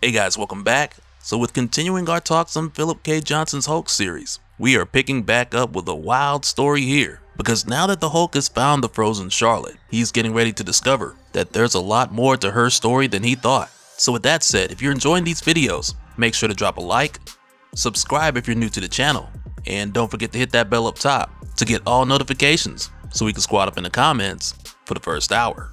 Hey guys, welcome back. So with continuing our talks on Philip K. Johnson's Hulk series, we are picking back up with a wild story here. Because now that the Hulk has found the frozen Charlotte, he's getting ready to discover that there's a lot more to her story than he thought. So with that said, if you're enjoying these videos, make sure to drop a like, subscribe if you're new to the channel, and don't forget to hit that bell up top to get all notifications so we can squat up in the comments for the first hour.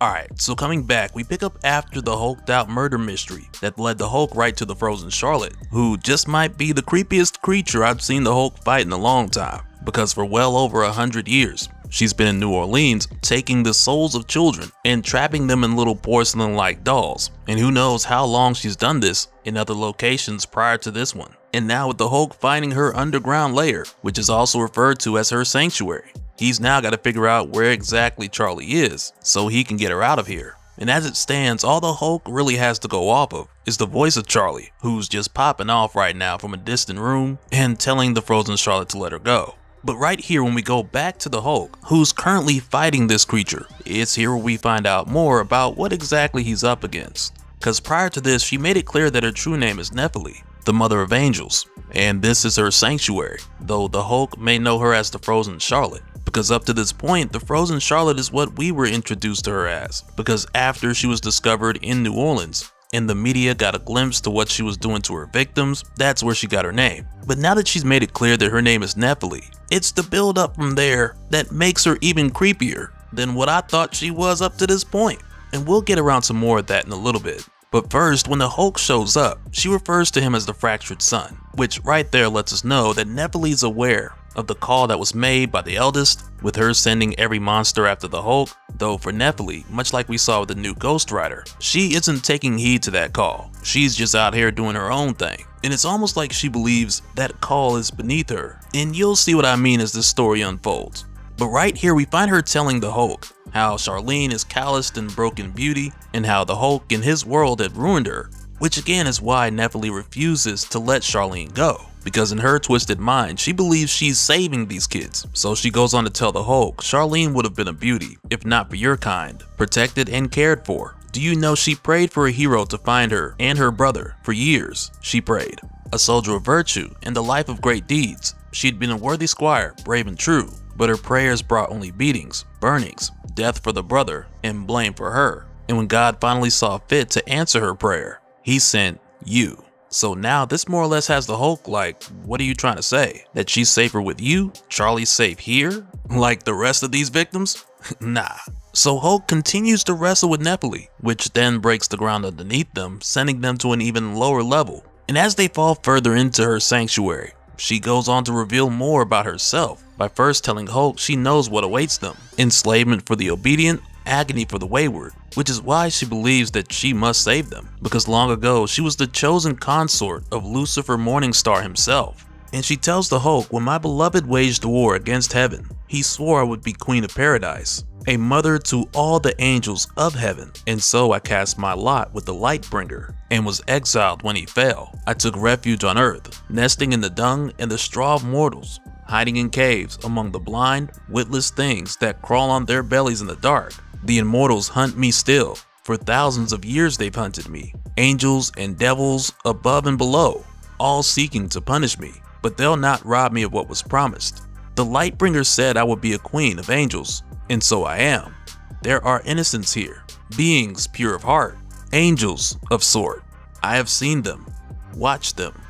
Alright, so coming back, we pick up after the hulked out murder mystery that led the Hulk right to the frozen Charlotte, who just might be the creepiest creature I've seen the Hulk fight in a long time, because for well over a hundred years, she's been in New Orleans taking the souls of children and trapping them in little porcelain-like dolls, and who knows how long she's done this in other locations prior to this one. And now with the Hulk finding her underground lair, which is also referred to as her sanctuary, He's now got to figure out where exactly Charlie is so he can get her out of here. And as it stands, all the Hulk really has to go off of is the voice of Charlie, who's just popping off right now from a distant room and telling the frozen Charlotte to let her go. But right here, when we go back to the Hulk, who's currently fighting this creature, it's here where we find out more about what exactly he's up against. Cause prior to this, she made it clear that her true name is Nephilim, the mother of angels, and this is her sanctuary, though the Hulk may know her as the frozen Charlotte because up to this point, the Frozen Charlotte is what we were introduced to her as, because after she was discovered in New Orleans, and the media got a glimpse to what she was doing to her victims, that's where she got her name. But now that she's made it clear that her name is Nephilim, it's the build up from there that makes her even creepier than what I thought she was up to this point. And we'll get around to more of that in a little bit. But first, when the Hulk shows up, she refers to him as the Fractured Son, which right there lets us know that Nephilim's aware of the call that was made by the eldest, with her sending every monster after the Hulk, though for Nephilim, much like we saw with the new Ghost Rider, she isn't taking heed to that call. She's just out here doing her own thing. And it's almost like she believes that call is beneath her. And you'll see what I mean as this story unfolds. But right here we find her telling the Hulk how Charlene is calloused and broken beauty, and how the Hulk in his world had ruined her, which again is why Nephilim refuses to let Charlene go because in her twisted mind, she believes she's saving these kids. So she goes on to tell the Hulk, Charlene would have been a beauty, if not for your kind, protected and cared for. Do you know she prayed for a hero to find her and her brother for years? She prayed. A soldier of virtue and the life of great deeds. She'd been a worthy squire, brave and true, but her prayers brought only beatings, burnings, death for the brother, and blame for her. And when God finally saw fit to answer her prayer, he sent you. So now this more or less has the Hulk like, what are you trying to say? That she's safer with you? Charlie's safe here? Like the rest of these victims? nah. So Hulk continues to wrestle with Nephilim, which then breaks the ground underneath them, sending them to an even lower level. And as they fall further into her sanctuary, she goes on to reveal more about herself by first telling Hulk she knows what awaits them. Enslavement for the obedient, agony for the wayward, which is why she believes that she must save them, because long ago she was the chosen consort of Lucifer Morningstar himself. And she tells the Hulk, when my beloved waged war against heaven, he swore I would be queen of paradise, a mother to all the angels of heaven. And so I cast my lot with the Lightbringer, and was exiled when he fell. I took refuge on earth, nesting in the dung and the straw of mortals, hiding in caves among the blind, witless things that crawl on their bellies in the dark. The immortals hunt me still. For thousands of years they've hunted me. Angels and devils above and below, all seeking to punish me. But they'll not rob me of what was promised. The Lightbringer said I would be a queen of angels, and so I am. There are innocents here, beings pure of heart, angels of sort. I have seen them, watched them,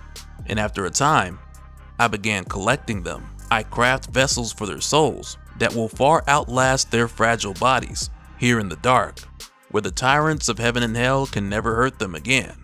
and after a time, I began collecting them. I craft vessels for their souls that will far outlast their fragile bodies here in the dark, where the tyrants of heaven and hell can never hurt them again.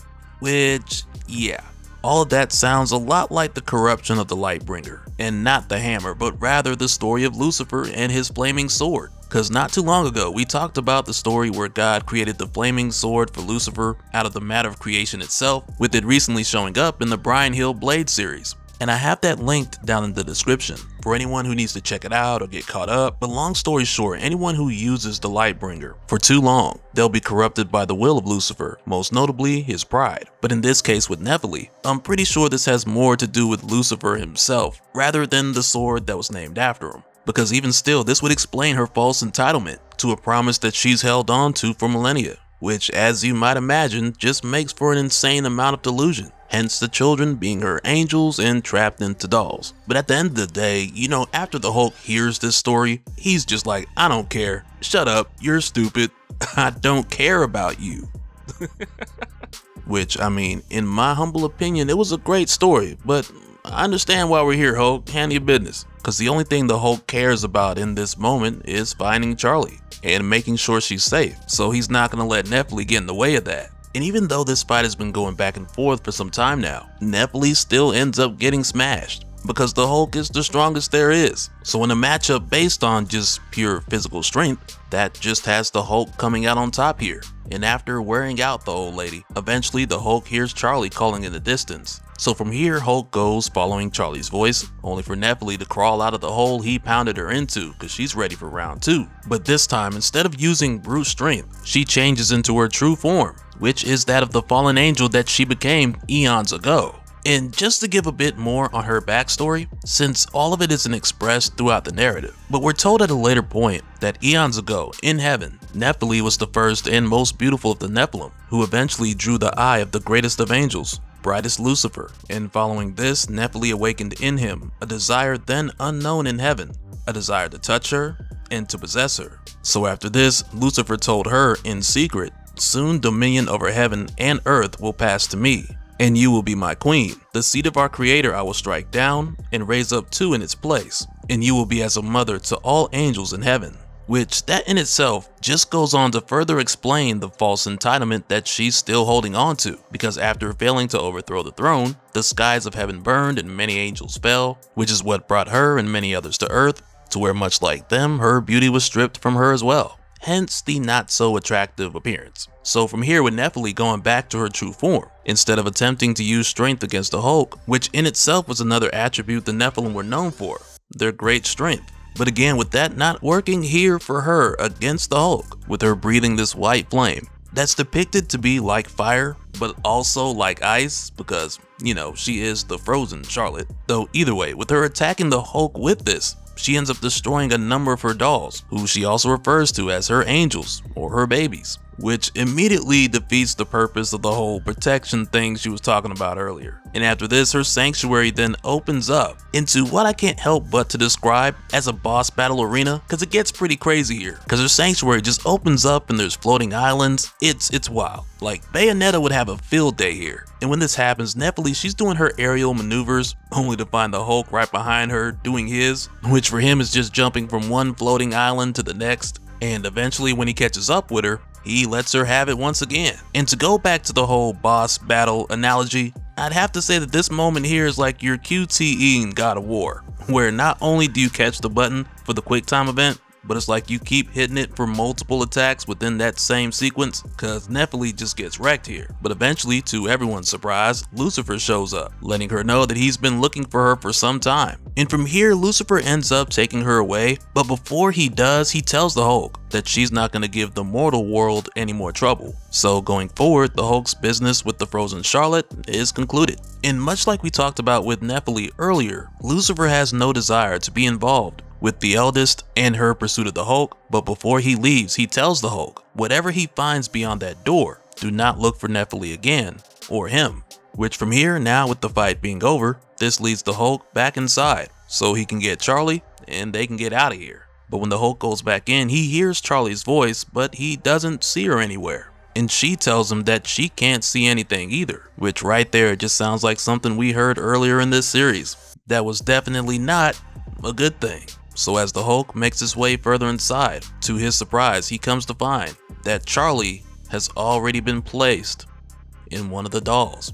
Which, yeah, all of that sounds a lot like the corruption of the Lightbringer, and not the hammer, but rather the story of Lucifer and his flaming sword. Cause not too long ago, we talked about the story where God created the flaming sword for Lucifer out of the matter of creation itself, with it recently showing up in the Bryan Hill Blade series and I have that linked down in the description for anyone who needs to check it out or get caught up. But long story short, anyone who uses the Lightbringer for too long, they'll be corrupted by the will of Lucifer, most notably his pride. But in this case with Nephilim, I'm pretty sure this has more to do with Lucifer himself rather than the sword that was named after him. Because even still, this would explain her false entitlement to a promise that she's held on to for millennia. which as you might imagine just makes for an insane amount of delusion. Hence the children being her angels and trapped into dolls. But at the end of the day, you know, after the Hulk hears this story, he's just like, I don't care. Shut up, you're stupid. I don't care about you. Which, I mean, in my humble opinion, it was a great story, but I understand why we're here, Hulk. Handle your business. Because the only thing the Hulk cares about in this moment is finding Charlie and making sure she's safe. So he's not going to let Nephilim get in the way of that. And even though this fight has been going back and forth for some time now, Nephilim still ends up getting smashed because the Hulk is the strongest there is. So in a matchup based on just pure physical strength, that just has the Hulk coming out on top here. And after wearing out the old lady, eventually the Hulk hears Charlie calling in the distance. So from here, Hulk goes following Charlie's voice, only for Nephilim to crawl out of the hole he pounded her into because she's ready for round 2. But this time, instead of using brute strength, she changes into her true form, which is that of the fallen angel that she became eons ago. And just to give a bit more on her backstory, since all of it isn't expressed throughout the narrative, but we're told at a later point that eons ago, in heaven, Nephilim was the first and most beautiful of the Nephilim, who eventually drew the eye of the greatest of angels, brightest Lucifer, and following this, Nephilim awakened in him a desire then unknown in heaven, a desire to touch her and to possess her. So after this, Lucifer told her in secret, soon dominion over heaven and earth will pass to me, and you will be my queen. The seed of our creator I will strike down and raise up two in its place, and you will be as a mother to all angels in heaven. Which that in itself just goes on to further explain the false entitlement that she's still holding on to, because after failing to overthrow the throne, the skies of heaven burned and many angels fell, which is what brought her and many others to earth, to where much like them, her beauty was stripped from her as well hence the not so attractive appearance. So from here with Nephilim going back to her true form, instead of attempting to use strength against the Hulk, which in itself was another attribute the Nephilim were known for, their great strength. But again, with that not working here for her against the Hulk, with her breathing this white flame, that's depicted to be like fire, but also like ice because, you know, she is the frozen Charlotte. Though either way, with her attacking the Hulk with this, she ends up destroying a number of her dolls, who she also refers to as her angels or her babies, which immediately defeats the purpose of the whole protection thing she was talking about earlier. And after this, her sanctuary then opens up into what I can't help but to describe as a boss battle arena, because it gets pretty crazy here. Because her sanctuary just opens up and there's floating islands. It's it's wild. Like Bayonetta would have a field day here. And when this happens, Nephilim, she's doing her aerial maneuvers, only to find the Hulk right behind her doing his, which for him is just jumping from one floating island to the next. And eventually when he catches up with her, he lets her have it once again. And to go back to the whole boss battle analogy, I'd have to say that this moment here is like your QTE in God of War, where not only do you catch the button for the quick time event, but it's like you keep hitting it for multiple attacks within that same sequence, cause Nephilim just gets wrecked here. But eventually, to everyone's surprise, Lucifer shows up, letting her know that he's been looking for her for some time. And from here, Lucifer ends up taking her away, but before he does, he tells the Hulk that she's not going to give the mortal world any more trouble. So going forward, the Hulk's business with the frozen Charlotte is concluded. And much like we talked about with Nephilim earlier, Lucifer has no desire to be involved with the eldest and her pursuit of the Hulk, but before he leaves, he tells the Hulk, whatever he finds beyond that door, do not look for Nephilim again, or him. Which from here, now with the fight being over, this leads the Hulk back inside, so he can get Charlie and they can get out of here. But when the Hulk goes back in, he hears Charlie's voice, but he doesn't see her anywhere. And she tells him that she can't see anything either, which right there just sounds like something we heard earlier in this series. That was definitely not a good thing. So as the Hulk makes his way further inside, to his surprise, he comes to find that Charlie has already been placed in one of the dolls.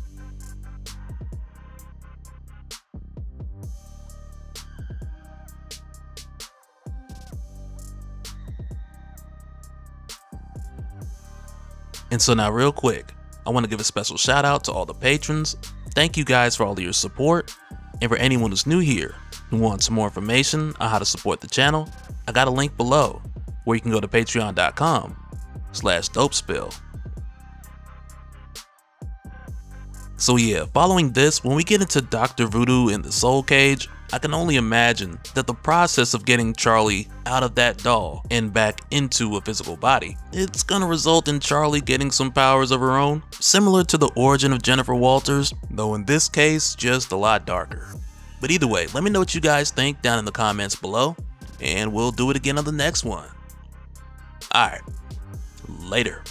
And so now real quick, I want to give a special shout out to all the patrons. Thank you guys for all your support. And for anyone who's new here, and wants some more information on how to support the channel, I got a link below where you can go to patreon.com slash dopespill. So yeah, following this, when we get into Dr. Voodoo in the Soul Cage, I can only imagine that the process of getting Charlie out of that doll and back into a physical body, it's gonna result in Charlie getting some powers of her own, similar to the origin of Jennifer Walters, though in this case, just a lot darker. But either way, let me know what you guys think down in the comments below, and we'll do it again on the next one. Alright, later.